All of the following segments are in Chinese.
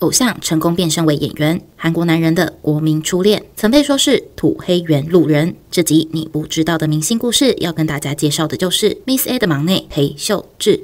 偶像成功变身为演员，韩国男人的国民初恋，曾被说是土黑原路人。这集你不知道的明星故事，要跟大家介绍的就是 Miss A 的忙内裴秀智。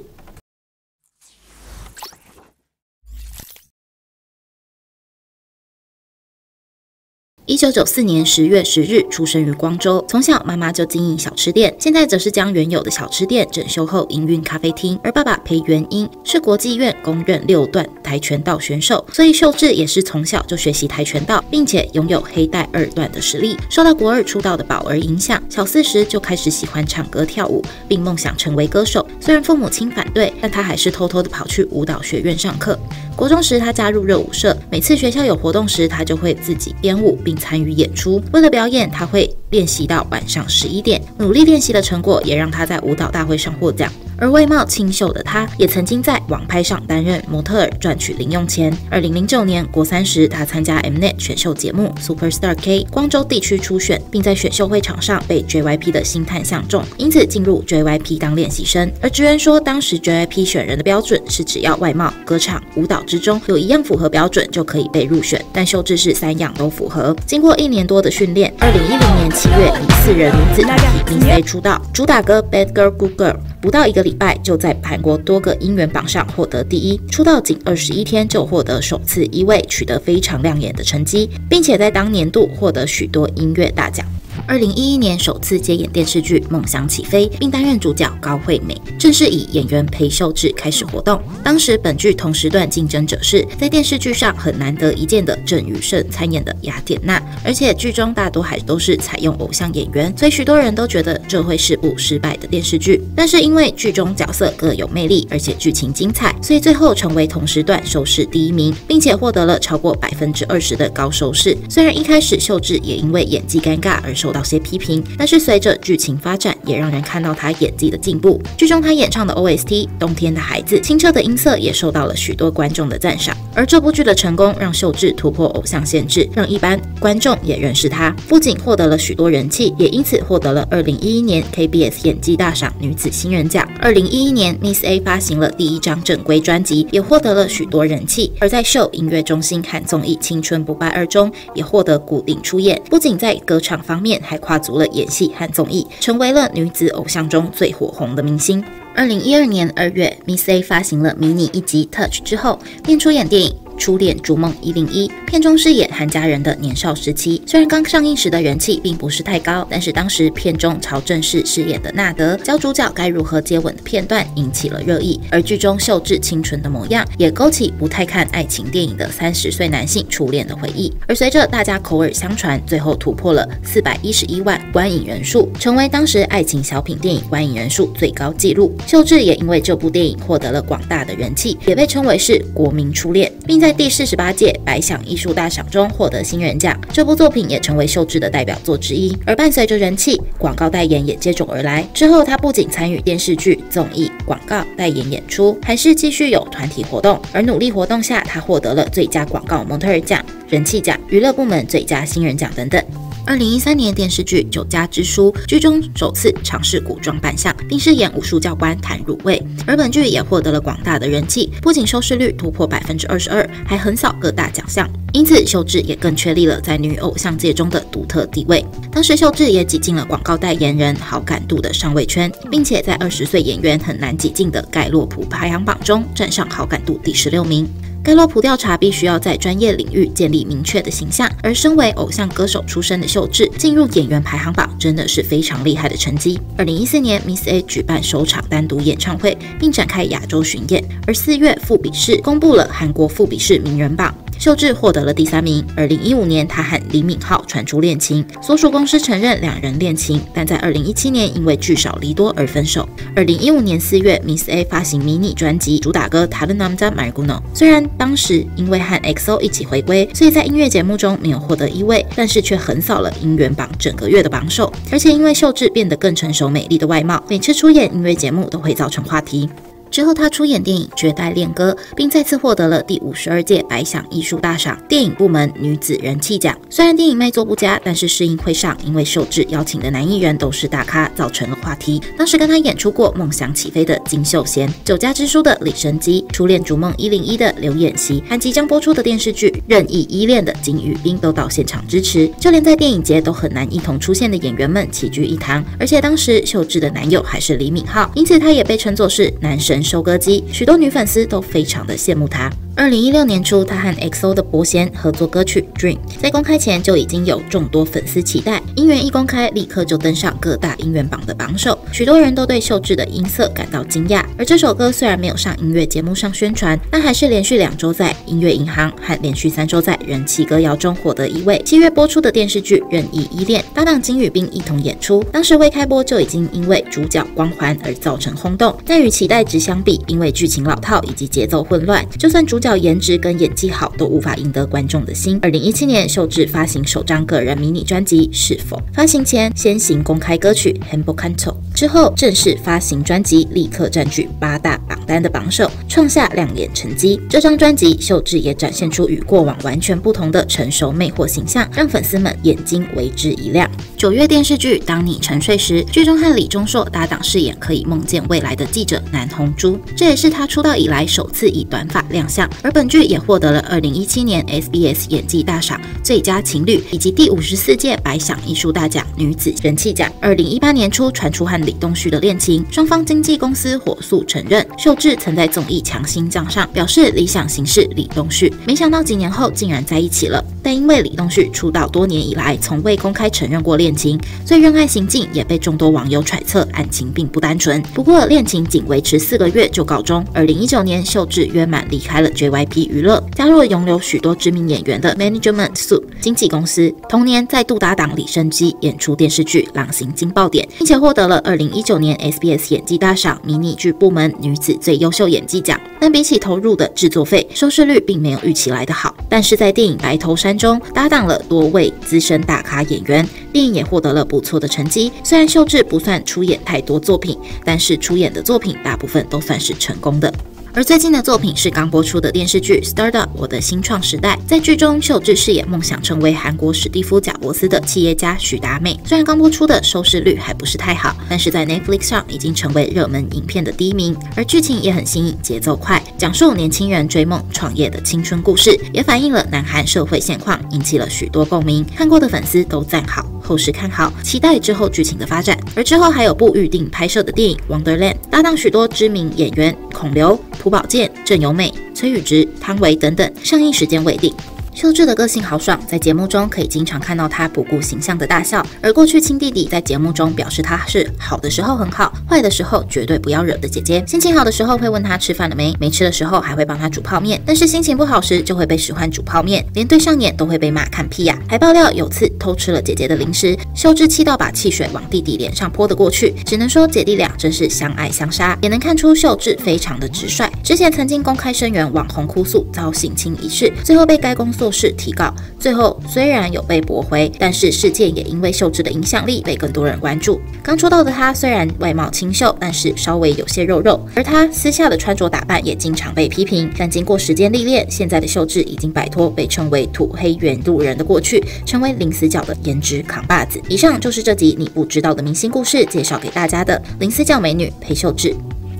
一九九四年十月十日出生于光州，从小妈妈就经营小吃店，现在则是将原有的小吃店整修后营运咖啡厅。而爸爸裴元英是国际院公认六段跆拳道选手，所以秀智也是从小就学习跆拳道，并且拥有黑带二段的实力。受到国二出道的宝儿影响，小四时就开始喜欢唱歌跳舞，并梦想成为歌手。虽然父母亲反对，但他还是偷偷的跑去舞蹈学院上课。国中时，他加入热舞社，每次学校有活动时，他就会自己编舞并参与演出。为了表演，他会练习到晚上十一点，努力练习的成果也让他在舞蹈大会上获奖。而外貌清秀的他，也曾经在网拍上担任模特儿赚取零用钱。二零零九年国三时，他参加 Mnet 选秀节目 Super Star K 光州地区初选，并在选秀会场上被 JYP 的星探相中，因此进入 JYP 当练习生。而职员说，当时 JYP 选人的标准是只要外貌、歌唱、舞蹈之中有一样符合标准就可以被入选，但秀智是三样都符合。经过一年多的训练，二零一零年七月以四人女子团体 Miss A 出道，主打歌 Bad Girl Good Girl，不到一个礼。拜就在韩国多个音源榜上获得第一，出道仅二十一天就获得首次一位，取得非常亮眼的成绩，并且在当年度获得许多音乐大奖。二零一一年首次接演电视剧《梦想起飞》，并担任主角高惠美，正式以演员裴秀智开始活动。当时本剧同时段竞争者是在电视剧上很难得一见的郑宇盛参演的雅典娜，而且剧中大多还都是采用偶像演员，所以许多人都觉得这会是部失败的电视剧。但是因为剧中角色各有魅力，而且剧情精彩，所以最后成为同时段收视第一名，并且获得了超过百分之二十的高收视。虽然一开始秀智也因为演技尴尬而受。到些批评，但是随着剧情发展，也让人看到他演技的进步。剧中他演唱的 OST《冬天的孩子》，清澈的音色也受到了许多观众的赞赏。而这部剧的成功，让秀智突破偶像限制，让一般观众也认识他。不仅获得了许多人气，也因此获得了2011年 KBS 演技大赏女子新人奖。2011年，Miss A 发行了第一张正规专辑，也获得了许多人气。而在秀音乐中心和综艺《青春不败二》中，也获得固定出演。不仅在歌唱方面，还跨足了演戏和综艺，成为了女子偶像中最火红的明星。二零一二年二月，Miss A 发行了迷你一集《Touch》之后，便出演电影。初恋逐梦一零一片中饰演韩家人的年少时期，虽然刚上映时的人气并不是太高，但是当时片中曹正奭饰演的纳德教主角该如何接吻的片段引起了热议，而剧中秀智清纯的模样也勾起不太看爱情电影的三十岁男性初恋的回忆。而随着大家口耳相传，最后突破了四百一十一万观影人数，成为当时爱情小品电影观影人数最高纪录。秀智也因为这部电影获得了广大的人气，也被称为是国民初恋，并在第四十八届百想艺术大赏中获得新人奖，这部作品也成为秀智的代表作之一。而伴随着人气，广告代言也接踵而来。之后，他不仅参与电视剧、综艺、广告代言演出，还是继续有团体活动。而努力活动下，他获得了最佳广告模特儿奖、人气奖、娱乐部门最佳新人奖等等。二零一三年电视剧《酒家之书》剧中首次尝试古装扮相，并饰演武术教官谭汝卫，而本剧也获得了广大的人气，不仅收视率突破百分之二十二，还横扫各大奖项。因此，秀智也更确立了在女偶像界中的独特地位。当时，秀智也挤进了广告代言人好感度的上位圈，并且在二十岁演员很难挤进的盖洛普排行榜中站上好感度第十六名。盖洛普调查必须要在专业领域建立明确的形象，而身为偶像歌手出身的秀智进入演员排行榜，真的是非常厉害的成绩。二零一四年，Miss A 举办首场单独演唱会，并展开亚洲巡演。而四月，富比士公布了韩国富比士名人榜。秀智获得了第三名。二零一五年，他和李敏镐传出恋情，所属公司承认两人恋情，但在二零一七年因为聚少离多而分手。二零一五年四月，Miss A 发行迷你专辑，主打歌《塔的南扎马古诺》。虽然当时因为和 EXO 一起回归，所以在音乐节目中没有获得一位，但是却横扫了音源榜整个月的榜首。而且因为秀智变得更成熟美丽的外貌，每次出演音乐节目都会造成话题。之后，她出演电影《绝代恋歌》，并再次获得了第五十二届百想艺术大赏电影部门女子人气奖。虽然电影卖座不佳，但是试映会上，因为秀智邀请的男艺人都是大咖，造成了话题。当时跟她演出过《梦想起飞》的金秀贤，《酒家之书》的李生基，《初恋逐梦一零一》的刘演熙，和即将播出的电视剧《任意依恋》的金宇彬都到现场支持。就连在电影节都很难一同出现的演员们齐聚一堂。而且当时秀智的男友还是李敏镐，因此她也被称作是男神收割机，许多女粉丝都非常的羡慕她。二零一六年初，他和 XO 的伯贤合作歌曲《Dream》，在公开前就已经有众多粉丝期待。音源一公开，立刻就登上各大音源榜的榜首，许多人都对秀智的音色感到惊讶。而这首歌虽然没有上音乐节目上宣传，但还是连续两周在音乐银行和连续三周在人气歌谣中获得一位。七月播出的电视剧《任意依恋》，搭档金宇彬一同演出，当时未开播就已经因为主角光环而造成轰动。但与期待值相相比，因为剧情老套以及节奏混乱，就算主角颜值跟演技好，都无法赢得观众的心。二零一七年，秀智发行首张个人迷你专辑《是否》，发行前先行公开歌曲《h a m b o Canto》，之后正式发行专辑，立刻占据八大榜单的榜首，创下亮眼成绩。这张专辑，秀智也展现出与过往完全不同的成熟魅惑形象，让粉丝们眼睛为之一亮。九月电视剧《当你沉睡时》，剧中和李钟硕搭档饰演可以梦见未来的记者南红珠，这也是他出道以来首次以短发亮相，而本。剧也获得了二零一七年 SBS 演技大赏最佳情侣，以及第五十四届百想艺术大奖女子人气奖。二零一八年初传出和李东旭的恋情，双方经纪公司火速承认。秀智曾在综艺强行奖上表示理想型是李东旭，没想到几年后竟然在一起了。但因为李东旭出道多年以来从未公开承认过恋情，所以认爱行径也被众多网友揣测案情并不单纯。不过恋情仅维持四个月就告终。二零一九年，秀智约满离开了 JYP。娱乐加入了拥有许多知名演员的 Management Soup 经纪公司，同年再度搭档李生基演出电视剧《狼行惊爆点》，并且获得了二零一九年 SBS 演技大赏迷你剧部门女子最优秀演技奖。但比起投入的制作费，收视率并没有预期来的好。但是在电影《白头山》中搭档了多位资深大咖演员，电影也获得了不错的成绩。虽然秀智不算出演太多作品，但是出演的作品大部分都算是成功的。而最近的作品是刚播出的电视剧《Startup 我的新创时代》。在剧中，秀智饰演梦想成为韩国史蒂夫·贾伯斯的企业家许达美。虽然刚播出的收视率还不是太好，但是在 Netflix 上已经成为热门影片的第一名。而剧情也很新颖，节奏快，讲述年轻人追梦创业的青春故事，也反映了南韩社会现况，引起了许多共鸣。看过的粉丝都赞好，后世看好，期待之后剧情的发展。而之后还有部预定拍摄的电影《Wonderland》，搭档许多知名演员，孔刘。朴宝剑、郑有美、崔宇植、汤唯等等，上映时间未定。秀智的个性豪爽，在节目中可以经常看到她不顾形象的大笑。而过去亲弟弟在节目中表示她是好的时候很好，坏的时候绝对不要惹的姐姐。心情好的时候会问她吃饭了没，没吃的时候还会帮她煮泡面。但是心情不好时就会被使唤煮泡面，连对上眼都会被骂看屁呀。还爆料有次偷吃了姐姐的零食，秀智气到把汽水往弟弟脸上泼的过去。只能说姐弟俩真是相爱相杀，也能看出秀智非常的直率。之前曾经公开声援网红哭诉遭性侵一事，最后被该公司。做事提告，最后虽然有被驳回，但是事件也因为秀智的影响力被更多人关注。刚出道的她虽然外貌清秀，但是稍微有些肉肉，而她私下的穿着打扮也经常被批评。但经过时间历练，现在的秀智已经摆脱被称为土黑原路人的过去，成为零死角的颜值扛把子。以上就是这集你不知道的明星故事介绍给大家的零死角美女裴秀智。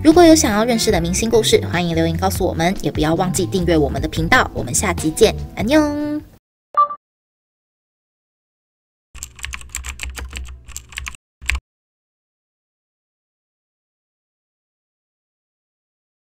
如果有想要认识的明星故事，欢迎留言告诉我们，也不要忘记订阅我们的频道。我们下集见，安妞。